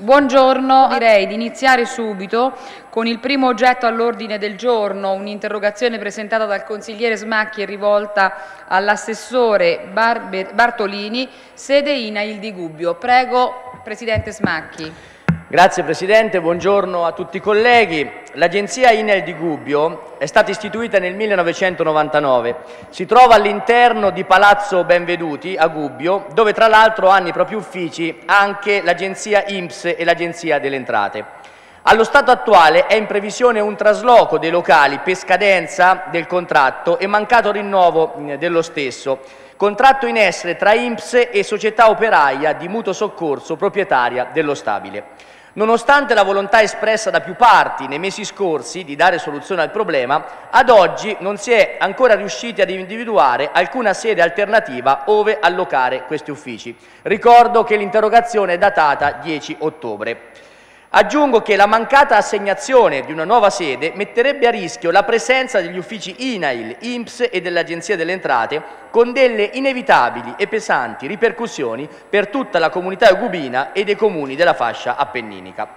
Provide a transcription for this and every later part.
Buongiorno, direi di iniziare subito con il primo oggetto all'ordine del giorno, un'interrogazione presentata dal consigliere Smacchi e rivolta all'assessore Bartolini, sede INAIL di Gubbio. Prego, Presidente Smacchi. Grazie Presidente, buongiorno a tutti i colleghi. L'agenzia INEL di Gubbio è stata istituita nel 1999. Si trova all'interno di Palazzo Benveduti a Gubbio, dove tra l'altro hanno i propri uffici anche l'agenzia IMSS e l'agenzia delle entrate. Allo stato attuale è in previsione un trasloco dei locali per scadenza del contratto e mancato rinnovo dello stesso. Contratto in essere tra IMSS e società operaia di mutuo soccorso proprietaria dello stabile. Nonostante la volontà espressa da più parti nei mesi scorsi di dare soluzione al problema, ad oggi non si è ancora riusciti ad individuare alcuna sede alternativa ove allocare questi uffici. Ricordo che l'interrogazione è datata 10 ottobre. Aggiungo che la mancata assegnazione di una nuova sede metterebbe a rischio la presenza degli uffici INAIL, INPS e dell'Agenzia delle Entrate con delle inevitabili e pesanti ripercussioni per tutta la comunità eugubina e dei comuni della fascia appenninica.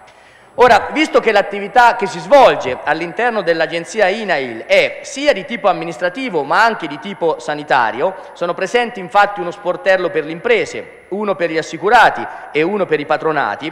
Ora, visto che l'attività che si svolge all'interno dell'agenzia INAIL è sia di tipo amministrativo ma anche di tipo sanitario, sono presenti infatti uno sportello per le imprese, uno per gli assicurati e uno per i patronati,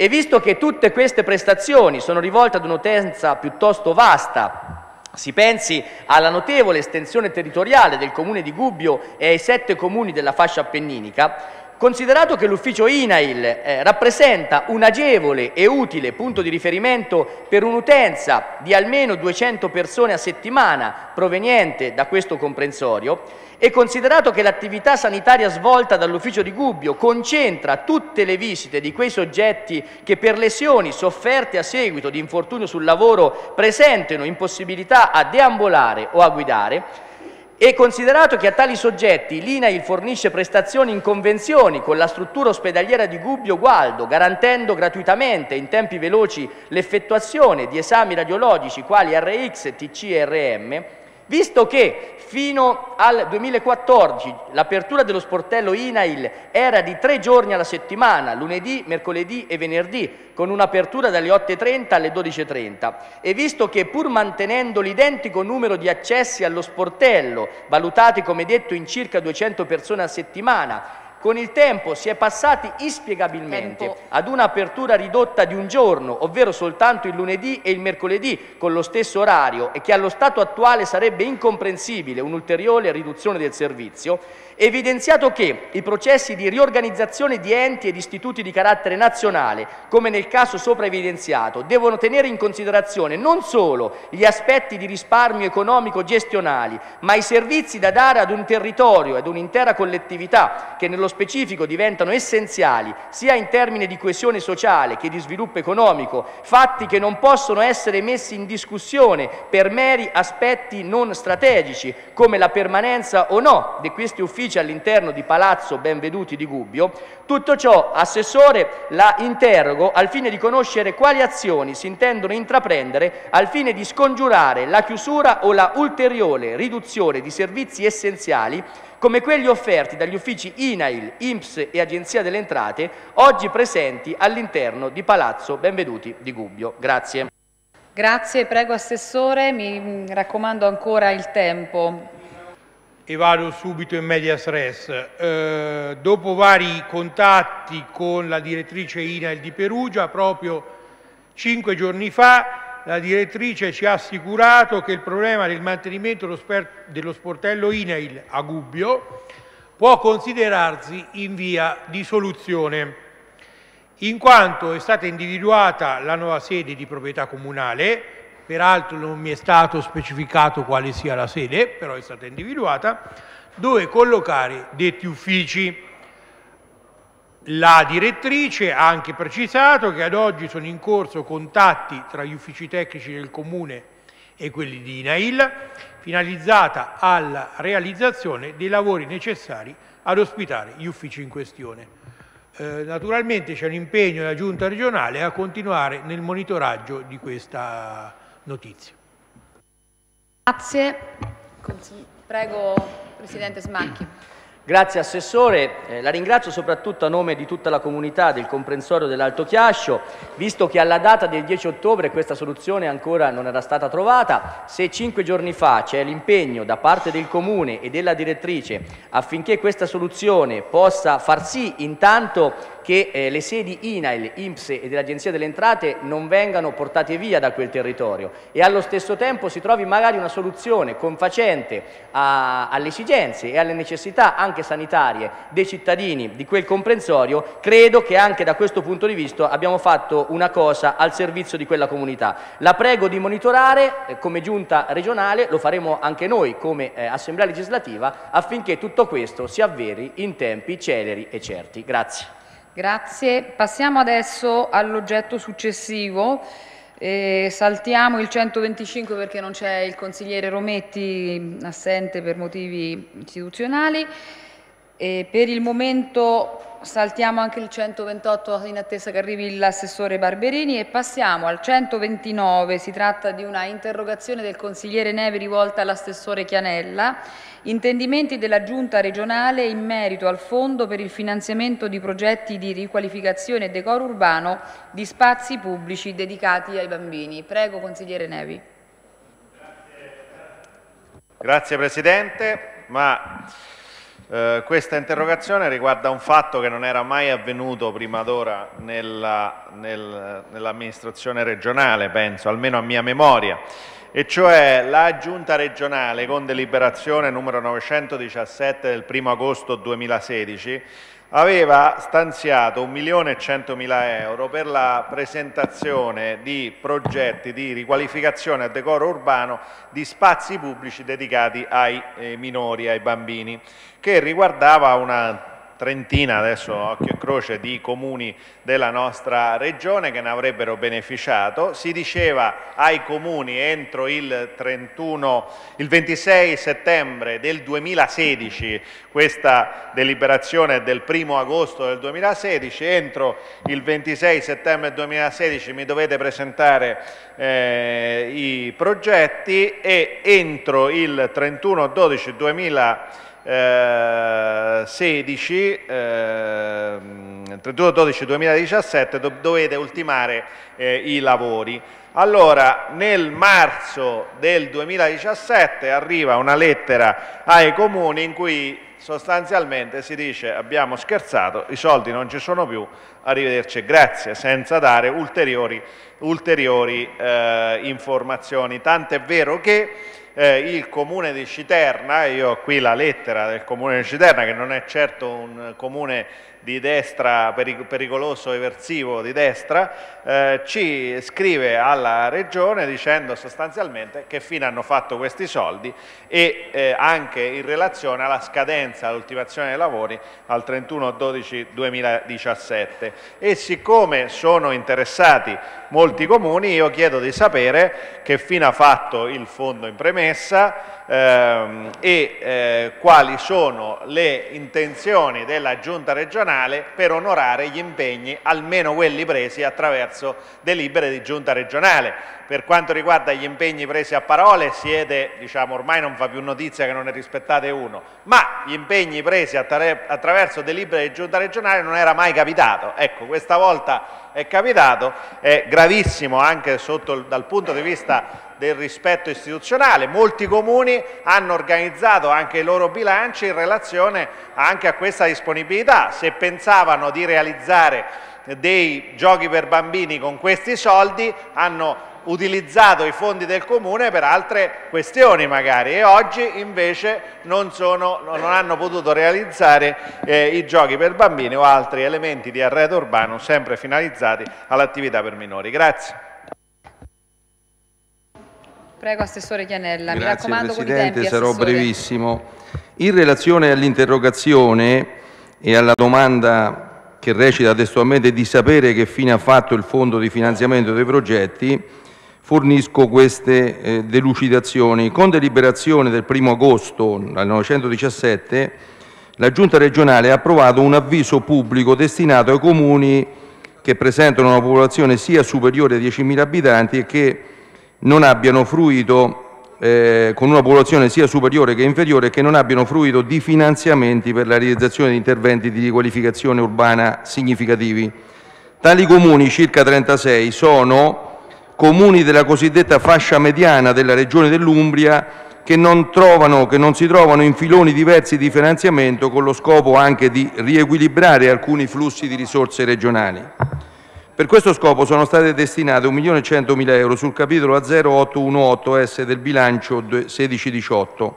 e visto che tutte queste prestazioni sono rivolte ad un'utenza piuttosto vasta, si pensi alla notevole estensione territoriale del comune di Gubbio e ai sette comuni della fascia appenninica, Considerato che l'ufficio INAIL eh, rappresenta un agevole e utile punto di riferimento per un'utenza di almeno 200 persone a settimana proveniente da questo comprensorio, e considerato che l'attività sanitaria svolta dall'ufficio di Gubbio concentra tutte le visite di quei soggetti che per lesioni sofferte a seguito di infortunio sul lavoro presentano impossibilità a deambolare o a guidare, e considerato che a tali soggetti l'INAIL fornisce prestazioni in convenzioni con la struttura ospedaliera di Gubbio Gualdo, garantendo gratuitamente in tempi veloci l'effettuazione di esami radiologici quali RX, TC e RM, Visto che fino al 2014 l'apertura dello sportello INAIL era di tre giorni alla settimana, lunedì, mercoledì e venerdì, con un'apertura dalle 8.30 alle 12.30, e visto che pur mantenendo l'identico numero di accessi allo sportello, valutati come detto in circa 200 persone a settimana, con il tempo si è passati inspiegabilmente tempo. ad un'apertura ridotta di un giorno, ovvero soltanto il lunedì e il mercoledì con lo stesso orario e che allo stato attuale sarebbe incomprensibile un'ulteriore riduzione del servizio, evidenziato che i processi di riorganizzazione di enti ed istituti di carattere nazionale, come nel caso sopra evidenziato, devono tenere in considerazione non solo gli aspetti di risparmio economico gestionali, ma i servizi da dare ad un territorio e ad un'intera collettività che nello specifico diventano essenziali sia in termini di coesione sociale che di sviluppo economico, fatti che non possono essere messi in discussione per meri aspetti non strategici, come la permanenza o no di questi uffici all'interno di Palazzo Benveduti di Gubbio, tutto ciò, Assessore, la interrogo al fine di conoscere quali azioni si intendono intraprendere al fine di scongiurare la chiusura o la ulteriore riduzione di servizi essenziali come quelli offerti dagli uffici INAIL, INPS e Agenzia delle Entrate, oggi presenti all'interno di Palazzo Benveduti di Gubbio. Grazie. Grazie, prego Assessore, mi raccomando ancora il tempo e vado subito in medias res. Eh, dopo vari contatti con la direttrice INAIL di Perugia, proprio cinque giorni fa la direttrice ci ha assicurato che il problema del mantenimento dello sportello INAIL a Gubbio può considerarsi in via di soluzione, in quanto è stata individuata la nuova sede di proprietà comunale, peraltro non mi è stato specificato quale sia la sede, però è stata individuata, dove collocare detti uffici. La direttrice ha anche precisato che ad oggi sono in corso contatti tra gli uffici tecnici del Comune e quelli di INAIL, finalizzata alla realizzazione dei lavori necessari ad ospitare gli uffici in questione. Eh, naturalmente c'è un impegno della Giunta regionale a continuare nel monitoraggio di questa notizie. Grazie. Prego, Presidente Smacchi. Grazie Assessore, eh, la ringrazio soprattutto a nome di tutta la comunità del comprensorio dell'Alto Chiascio, visto che alla data del 10 ottobre questa soluzione ancora non era stata trovata, se cinque giorni fa c'è l'impegno da parte del Comune e della direttrice affinché questa soluzione possa far sì intanto che eh, le sedi INAIL, INPS e dell'Agenzia delle Entrate non vengano portate via da quel territorio e allo stesso tempo si trovi magari una soluzione confacente alle esigenze e alle necessità anche sanitarie dei cittadini di quel comprensorio, credo che anche da questo punto di vista abbiamo fatto una cosa al servizio di quella comunità. La prego di monitorare eh, come giunta regionale, lo faremo anche noi come eh, Assemblea legislativa, affinché tutto questo si avveri in tempi celeri e certi. Grazie. Grazie. Passiamo adesso all'oggetto successivo. Eh, saltiamo il 125 perché non c'è il consigliere Rometti assente per motivi istituzionali. E per il momento saltiamo anche il 128 in attesa che arrivi l'assessore Barberini e passiamo al 129, si tratta di una interrogazione del consigliere Neve rivolta all'assessore Chianella, intendimenti della giunta regionale in merito al fondo per il finanziamento di progetti di riqualificazione e decoro urbano di spazi pubblici dedicati ai bambini. Prego consigliere Nevi. Grazie Presidente, ma eh, questa interrogazione riguarda un fatto che non era mai avvenuto prima d'ora nell'amministrazione nell regionale, penso, almeno a mia memoria, e cioè la Giunta regionale con deliberazione numero 917 del 1 agosto 2016 aveva stanziato 1.100.000 euro per la presentazione di progetti di riqualificazione a decoro urbano di spazi pubblici dedicati ai eh, minori, ai bambini, che riguardava una trentina, adesso occhio e croce, di comuni della nostra regione che ne avrebbero beneficiato. Si diceva ai comuni entro il, 31, il 26 settembre del 2016, questa deliberazione è del 1 agosto del 2016, entro il 26 settembre 2016 mi dovete presentare eh, i progetti e entro il 31 12 2016 eh, 16, eh, 31 12 2017 do, dovete ultimare eh, i lavori. Allora, nel marzo del 2017 arriva una lettera ai comuni in cui sostanzialmente si dice abbiamo scherzato, i soldi non ci sono più, arrivederci, grazie, senza dare ulteriori, ulteriori eh, informazioni. Tant'è vero che eh, il comune di Citerna, io ho qui la lettera del comune di Citerna che non è certo un comune di destra, pericoloso eversivo di destra, eh, ci scrive alla regione dicendo sostanzialmente che fine hanno fatto questi soldi e eh, anche in relazione alla scadenza, all'ultimazione dei lavori al 31-12-2017 e siccome sono interessati molti comuni io chiedo di sapere che fine ha fatto il fondo in premessa ehm, e eh, quali sono le intenzioni della giunta regionale per onorare gli impegni, almeno quelli presi attraverso delibere di giunta regionale. Per quanto riguarda gli impegni presi a parole, siete, diciamo, ormai non fa più notizia che non ne rispettate uno, ma gli impegni presi attraverso delibere di giunta regionale non era mai capitato. Ecco, questa volta è capitato, è gravissimo anche sotto, dal punto di vista del rispetto istituzionale. Molti comuni hanno organizzato anche i loro bilanci in relazione anche a questa disponibilità. Se pensavano di realizzare dei giochi per bambini con questi soldi, hanno utilizzato i fondi del comune per altre questioni magari e oggi invece non, sono, non hanno potuto realizzare eh, i giochi per bambini o altri elementi di arredo urbano sempre finalizzati all'attività per minori. Grazie. Prego Assessore Chianella, Grazie, mi raccomando Presidente, con i tempi, sarò assessore. brevissimo. In relazione all'interrogazione e alla domanda che recita testualmente di sapere che fine ha fatto il fondo di finanziamento dei progetti, fornisco queste eh, delucidazioni. Con deliberazione del 1 agosto 1917 la Giunta regionale ha approvato un avviso pubblico destinato ai comuni che presentano una popolazione sia superiore a 10.000 abitanti e che non abbiano fruito eh, con una popolazione sia superiore che inferiore e che non abbiano fruito di finanziamenti per la realizzazione di interventi di riqualificazione urbana significativi. Tali comuni, circa 36, sono comuni della cosiddetta fascia mediana della regione dell'Umbria che non, trovano, che non si trovano in filoni diversi di finanziamento con lo scopo anche di riequilibrare alcuni flussi di risorse regionali. Per questo scopo sono state destinate 1.100.000 euro sul capitolo A0818S del bilancio 16-18.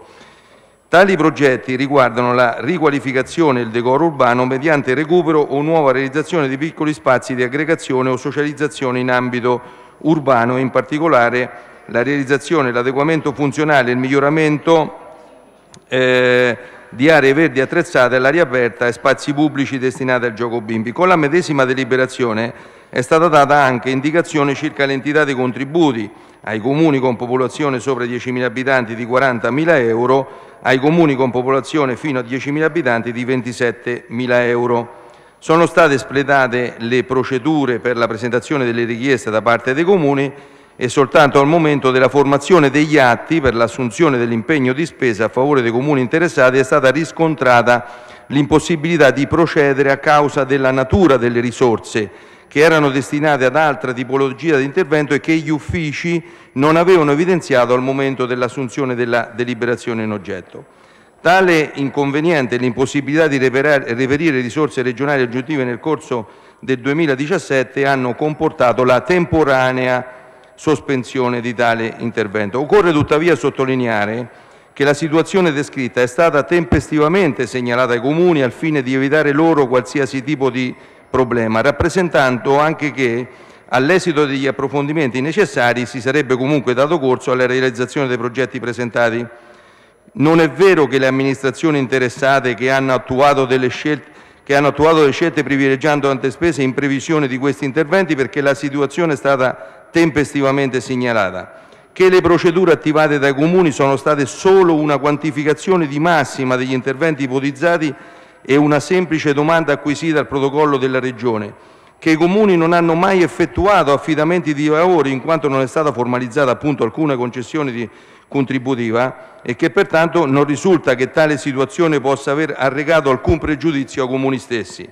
Tali progetti riguardano la riqualificazione e il decoro urbano mediante recupero o nuova realizzazione di piccoli spazi di aggregazione o socializzazione in ambito urbano e in particolare la realizzazione, l'adeguamento funzionale e il miglioramento eh, di aree verdi attrezzate all'aria aperta e spazi pubblici destinati al gioco bimbi. Con la medesima deliberazione è stata data anche indicazione circa l'entità dei contributi ai comuni con popolazione sopra i 10.000 abitanti di 40.000 euro, ai comuni con popolazione fino a 10.000 abitanti di 27.000 euro. Sono state espletate le procedure per la presentazione delle richieste da parte dei comuni e soltanto al momento della formazione degli atti per l'assunzione dell'impegno di spesa a favore dei comuni interessati è stata riscontrata l'impossibilità di procedere a causa della natura delle risorse che erano destinate ad altra tipologia di intervento e che gli uffici non avevano evidenziato al momento dell'assunzione della deliberazione in oggetto. Tale inconveniente e l'impossibilità di reperire risorse regionali aggiuntive nel corso del 2017 hanno comportato la temporanea sospensione di tale intervento. Occorre tuttavia sottolineare che la situazione descritta è stata tempestivamente segnalata ai Comuni al fine di evitare loro qualsiasi tipo di problema, rappresentando anche che all'esito degli approfondimenti necessari si sarebbe comunque dato corso alla realizzazione dei progetti presentati. Non è vero che le amministrazioni interessate che hanno attuato delle scelte che hanno attuato delle scelte privilegiando tante spese in previsione di questi interventi perché la situazione è stata tempestivamente segnalata, che le procedure attivate dai comuni sono state solo una quantificazione di massima degli interventi ipotizzati e una semplice domanda acquisita al protocollo della Regione, che i Comuni non hanno mai effettuato affidamenti di lavori in quanto non è stata formalizzata appunto alcuna concessione contributiva e che pertanto non risulta che tale situazione possa aver arrecato alcun pregiudizio ai Comuni stessi.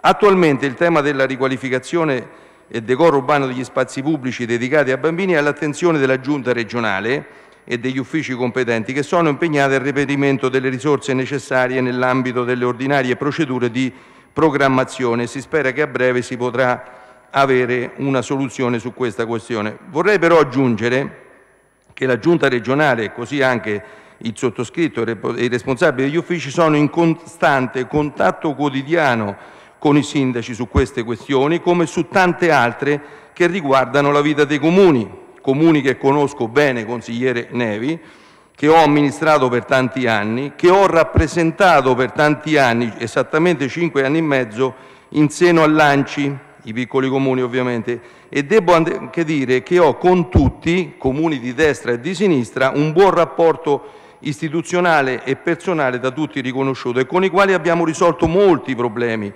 Attualmente il tema della riqualificazione e decoro urbano degli spazi pubblici dedicati ai bambini è all'attenzione della Giunta regionale e degli uffici competenti che sono impegnati al reperimento delle risorse necessarie nell'ambito delle ordinarie procedure di programmazione. Si spera che a breve si potrà avere una soluzione su questa questione. Vorrei però aggiungere che la Giunta regionale e così anche il sottoscritto e i responsabili degli uffici sono in costante contatto quotidiano con i sindaci su queste questioni come su tante altre che riguardano la vita dei comuni comuni che conosco bene, consigliere Nevi, che ho amministrato per tanti anni, che ho rappresentato per tanti anni, esattamente cinque anni e mezzo, in seno all'ANCI, i piccoli comuni ovviamente, e devo anche dire che ho con tutti, comuni di destra e di sinistra, un buon rapporto istituzionale e personale da tutti riconosciuto e con i quali abbiamo risolto molti problemi.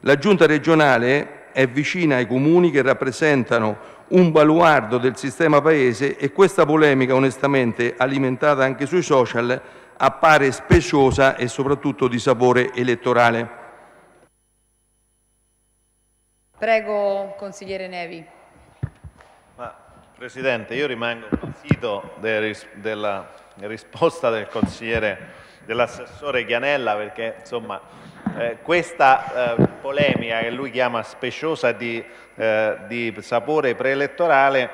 La Giunta regionale è vicina ai comuni che rappresentano un baluardo del sistema Paese e questa polemica, onestamente alimentata anche sui social, appare speciosa e soprattutto di sapore elettorale. Prego, consigliere Nevi. Ma, Presidente, io rimango basito della risposta del consigliere, dell'assessore Chianella, perché insomma eh, questa eh, polemica che lui chiama speciosa di, eh, di sapore preelettorale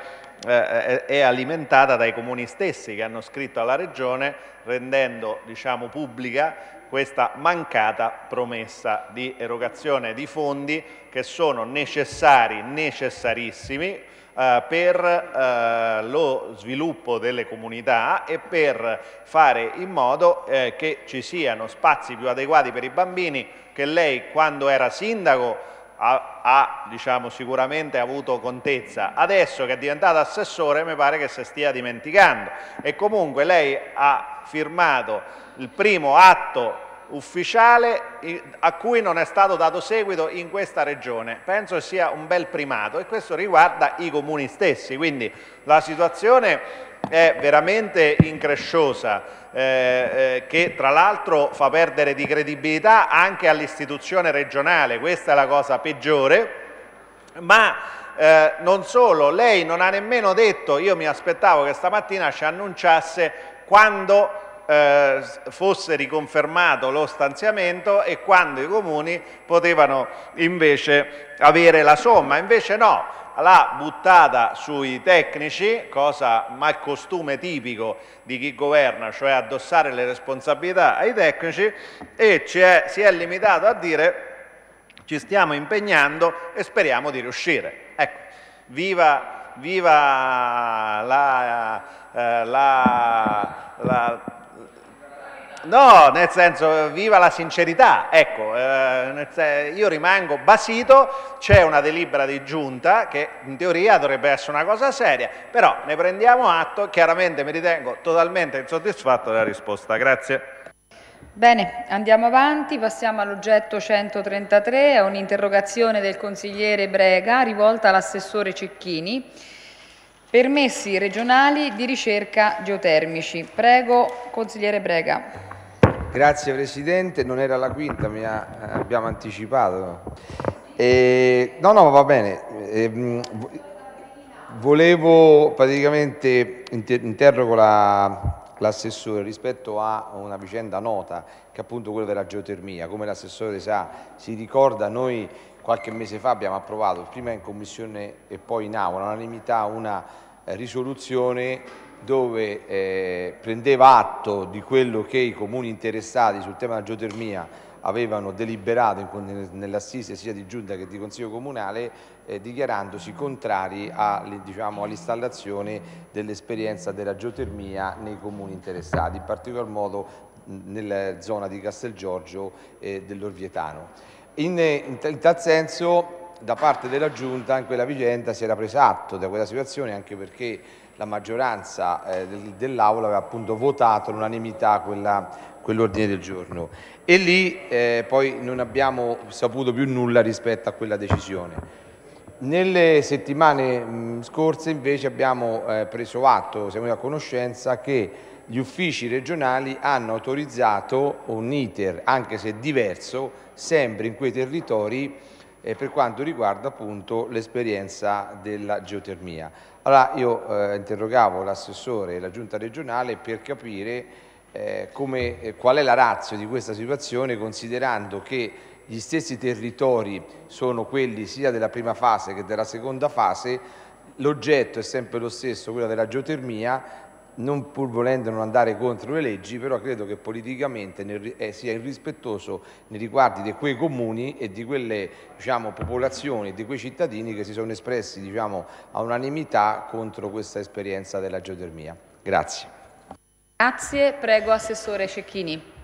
eh, è alimentata dai comuni stessi che hanno scritto alla Regione rendendo diciamo, pubblica questa mancata promessa di erogazione di fondi che sono necessari, necessarissimi, eh, per eh, lo sviluppo delle comunità e per fare in modo eh, che ci siano spazi più adeguati per i bambini che lei quando era sindaco ha, ha diciamo, sicuramente avuto contezza. Adesso che è diventata assessore mi pare che si stia dimenticando e comunque lei ha firmato il primo atto ufficiale a cui non è stato dato seguito in questa regione. Penso sia un bel primato e questo riguarda i comuni stessi, quindi la situazione è veramente incresciosa eh, eh, che tra l'altro fa perdere di credibilità anche all'istituzione regionale, questa è la cosa peggiore, ma eh, non solo, lei non ha nemmeno detto, io mi aspettavo che stamattina ci annunciasse quando eh, fosse riconfermato lo stanziamento e quando i comuni potevano invece avere la somma, invece no, l'ha buttata sui tecnici, cosa mal costume tipico di chi governa, cioè addossare le responsabilità ai tecnici e è, si è limitato a dire ci stiamo impegnando e speriamo di riuscire. Ecco, viva, viva la, eh, la, la No, nel senso, viva la sincerità, ecco, eh, io rimango basito, c'è una delibera di giunta che in teoria dovrebbe essere una cosa seria, però ne prendiamo atto, chiaramente mi ritengo totalmente insoddisfatto della risposta, grazie. Bene, andiamo avanti, passiamo all'oggetto 133, è un'interrogazione del consigliere Brega rivolta all'assessore Cecchini. Permessi regionali di ricerca geotermici. Prego, consigliere Brega. Grazie Presidente, non era la quinta, mi ha, abbiamo anticipato. E, no, no, va bene. E, volevo praticamente inter interrogo l'assessore la, rispetto a una vicenda nota che è appunto quella della geotermia. Come l'assessore sa, si ricorda, noi qualche mese fa abbiamo approvato, prima in commissione e poi in aula, all'unanimità una risoluzione dove eh, prendeva atto di quello che i comuni interessati sul tema della geotermia avevano deliberato nell'assise sia di giunta che di consiglio comunale eh, dichiarandosi contrari diciamo, all'installazione all dell'esperienza della geotermia nei comuni interessati, in particolar modo nella zona di Castelgiorgio e dell'Orvietano. In, in, in tal senso da parte della giunta in quella vicenda si era preso atto da quella situazione anche perché la maggioranza eh, dell'Aula aveva appunto votato all'unanimità quell'ordine del giorno e lì eh, poi non abbiamo saputo più nulla rispetto a quella decisione. Nelle settimane scorse invece abbiamo eh, preso atto, siamo a conoscenza che gli uffici regionali hanno autorizzato un iter, anche se diverso, sempre in quei territori eh, per quanto riguarda l'esperienza della geotermia. Allora io eh, interrogavo l'assessore e la giunta regionale per capire come, qual è la razza di questa situazione considerando che gli stessi territori sono quelli sia della prima fase che della seconda fase, l'oggetto è sempre lo stesso, quello della geotermia, non pur volendo non andare contro le leggi, però credo che politicamente nel, eh, sia irrispettoso nei riguardi di quei comuni e di quelle diciamo, popolazioni di quei cittadini che si sono espressi diciamo, a unanimità contro questa esperienza della geotermia. Grazie. Grazie, prego Assessore Cecchini.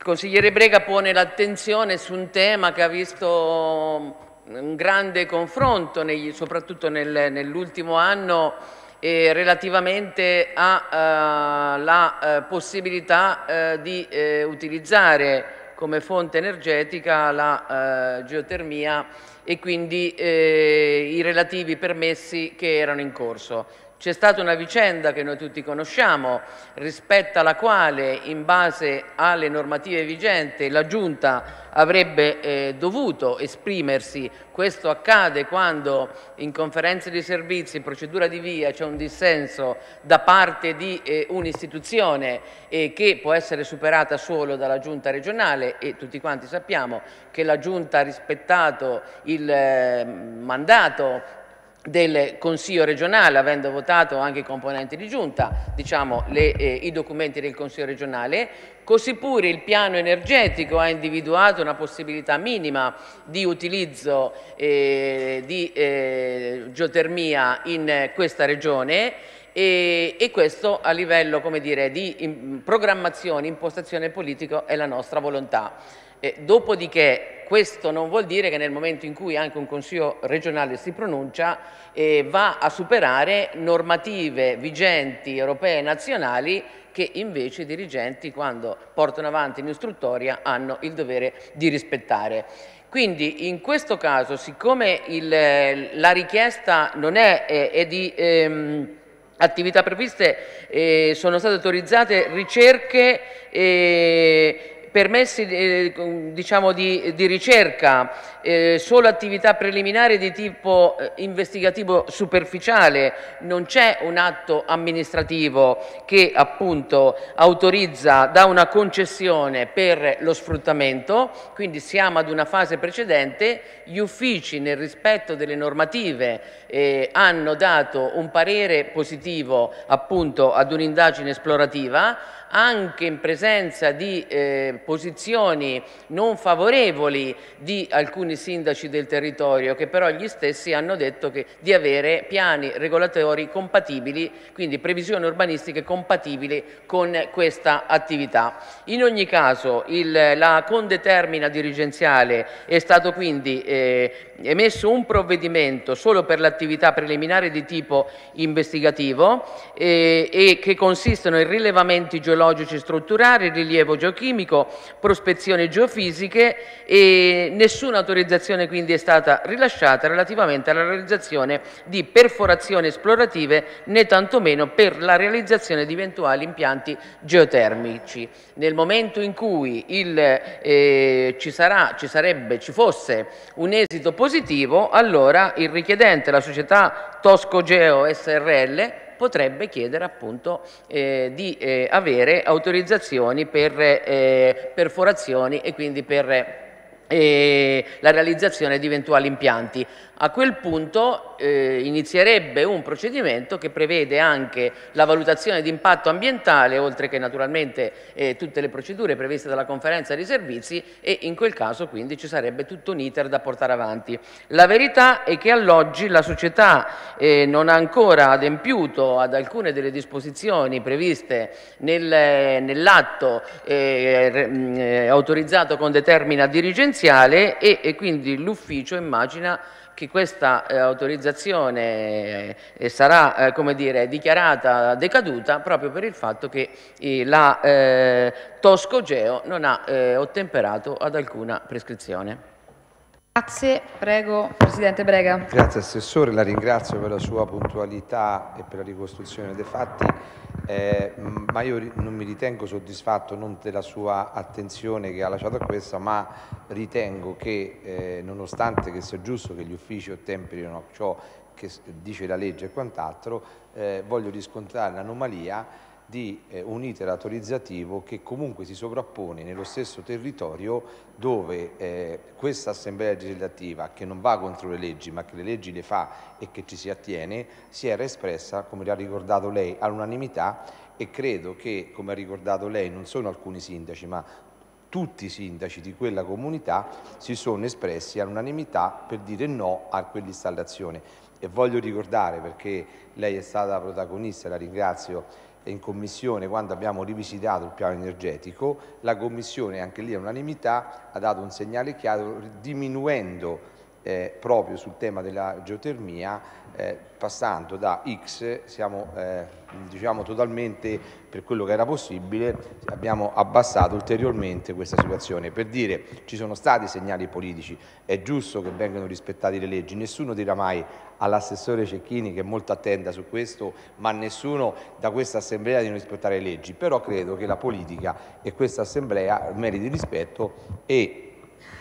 Il consigliere Brega pone l'attenzione su un tema che ha visto un grande confronto, negli, soprattutto nel, nell'ultimo anno, eh, relativamente alla eh, eh, possibilità eh, di eh, utilizzare come fonte energetica la eh, geotermia e quindi i relativi permessi che erano in corso. C'è stata una vicenda che noi tutti conosciamo, rispetto alla quale, in base alle normative vigenti, la Giunta avrebbe eh, dovuto esprimersi. Questo accade quando in conferenze di servizi, in procedura di via, c'è un dissenso da parte di eh, un'istituzione eh, che può essere superata solo dalla Giunta regionale e tutti quanti sappiamo che la Giunta ha rispettato il eh, mandato del Consiglio regionale, avendo votato anche i componenti di giunta, diciamo, le, eh, i documenti del Consiglio regionale, così pure il piano energetico ha individuato una possibilità minima di utilizzo eh, di eh, geotermia in questa regione e, e, questo a livello dire, di in, programmazione, impostazione politico è la nostra volontà. E dopodiché questo non vuol dire che nel momento in cui anche un Consiglio regionale si pronuncia eh, va a superare normative vigenti europee e nazionali che invece i dirigenti quando portano avanti un'istruttoria hanno il dovere di rispettare. Quindi in questo caso, siccome il, la richiesta non è, è, è di ehm, attività previste, eh, sono state autorizzate ricerche eh, permessi eh, diciamo di, di, ricerca, eh, solo attività preliminari di tipo eh, investigativo superficiale, non c'è un atto amministrativo che appunto autorizza da una concessione per lo sfruttamento, quindi siamo ad una fase precedente, gli uffici nel rispetto delle normative eh, hanno dato un parere positivo appunto ad un'indagine esplorativa, anche in presenza di eh, posizioni non favorevoli di alcuni sindaci del territorio che però gli stessi hanno detto che, di avere piani regolatori compatibili, quindi previsioni urbanistiche compatibili con questa attività. In ogni caso il, la condetermina dirigenziale è stato quindi eh, emesso un provvedimento solo per l'attività preliminare di tipo investigativo eh, e che consistono in rilevamenti geologici strutturali, rilievo geochimico, prospezioni geofisiche e nessuna autorizzazione quindi è stata rilasciata relativamente alla realizzazione di perforazioni esplorative né tantomeno per la realizzazione di eventuali impianti geotermici. Nel momento in cui il, eh, ci, sarà, ci sarebbe, ci fosse un esito positivo allora il richiedente, la società Tosco Geo SRL, potrebbe chiedere appunto eh, di eh, avere autorizzazioni per eh, perforazioni e quindi per eh, la realizzazione di eventuali impianti. A quel punto eh, inizierebbe un procedimento che prevede anche la valutazione di impatto ambientale, oltre che naturalmente eh, tutte le procedure previste dalla conferenza di servizi e in quel caso quindi ci sarebbe tutto un iter da portare avanti. La verità è che all'oggi la società eh, non ha ancora adempiuto ad alcune delle disposizioni previste nel, nell'atto eh, eh, autorizzato con determina dirigenziale e, e quindi l'ufficio immagina che questa eh, autorizzazione eh, sarà eh, come dire, dichiarata decaduta proprio per il fatto che eh, la eh, Tosco Geo non ha eh, ottemperato ad alcuna prescrizione. Grazie, prego Presidente Brega. Grazie Assessore, la ringrazio per la sua puntualità e per la ricostruzione dei fatti, eh, ma io non mi ritengo soddisfatto non della sua attenzione che ha lasciato a questa, ma ritengo che eh, nonostante che sia giusto che gli uffici ottemperino ciò che dice la legge e quant'altro, eh, voglio riscontrare l'anomalia di eh, un iter autorizzativo che comunque si sovrappone nello stesso territorio dove eh, questa assemblea legislativa che non va contro le leggi ma che le leggi le fa e che ci si attiene si era espressa, come ha ricordato lei, all'unanimità e credo che, come ha ricordato lei, non sono alcuni sindaci ma tutti i sindaci di quella comunità si sono espressi all'unanimità per dire no a quell'installazione. E voglio ricordare perché lei è stata protagonista, la ringrazio in Commissione quando abbiamo rivisitato il piano energetico, la Commissione anche lì all'unanimità ha dato un segnale chiaro diminuendo eh, proprio sul tema della geotermia, eh, passando da X, siamo eh, diciamo totalmente per quello che era possibile, abbiamo abbassato ulteriormente questa situazione. Per dire, ci sono stati segnali politici, è giusto che vengano rispettate le leggi, nessuno dirà mai all'assessore Cecchini che è molto attenta su questo, ma nessuno da questa assemblea di non rispettare le leggi, però credo che la politica e questa assemblea meriti rispetto e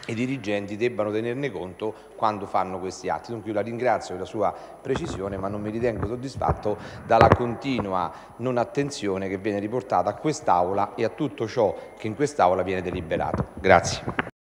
i dirigenti debbano tenerne conto quando fanno questi atti. Dunque io la ringrazio per la sua precisione, ma non mi ritengo soddisfatto dalla continua non attenzione che viene riportata a quest'Aula e a tutto ciò che in quest'Aula viene deliberato. Grazie.